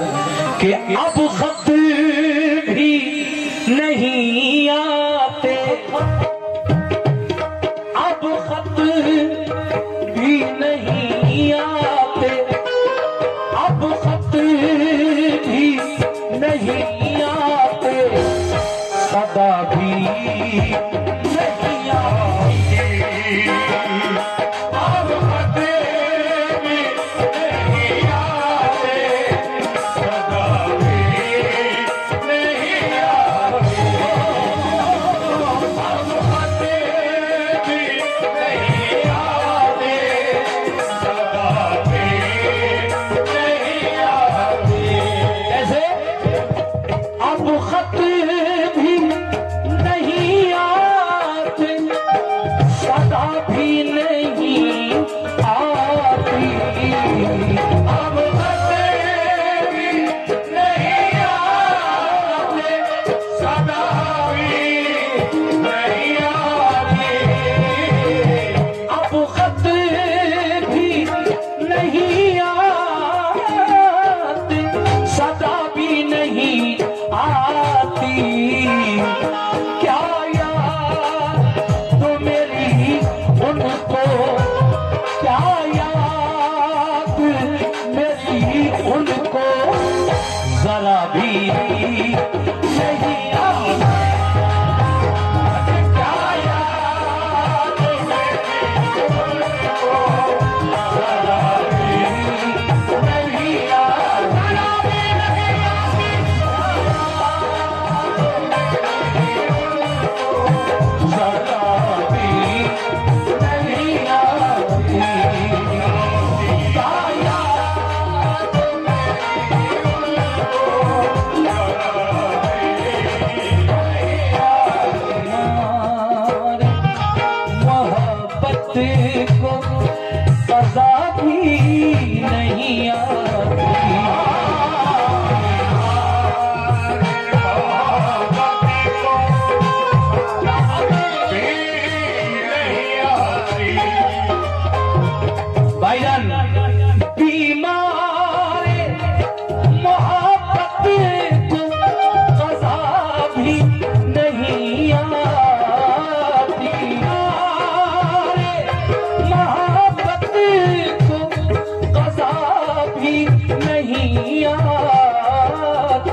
कि अब खत भी नहीं आते। अब खत भी नहीं आते। अब खत Oh,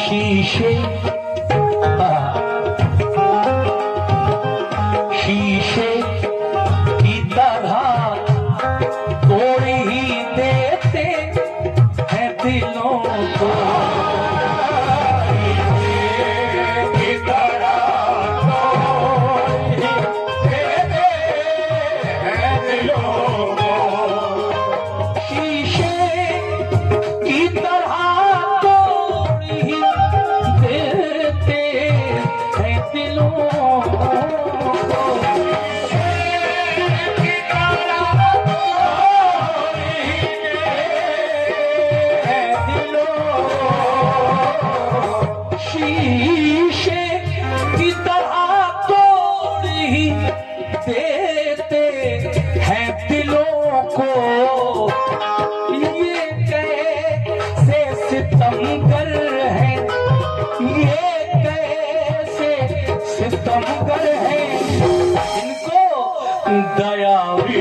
শীষে শীষে পিতাঘাত করিতেতে দিল তো Lord. देते हैं दिलों को। ये कैसे सितमगर है? ये कैसे सितमगर है? इनको दया भी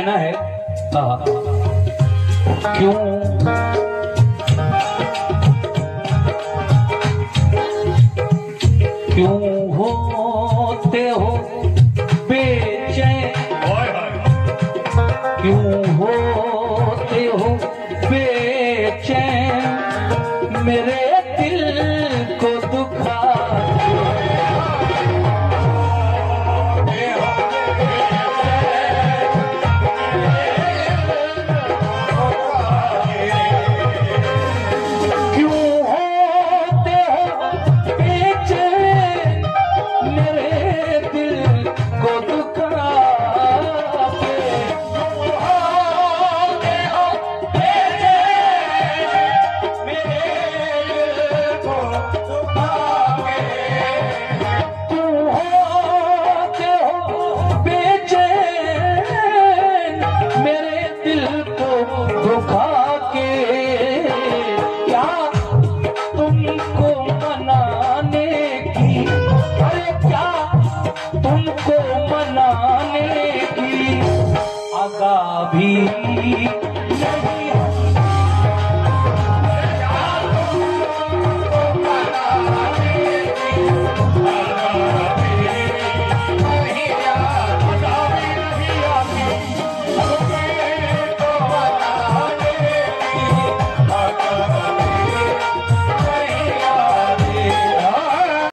कहना है। हाँ, हाँ, हाँ, क्यों? क्यों होते हो बेचैन? क्यों होते हो बेचैन मेरे तुमको मनाने की अदा भी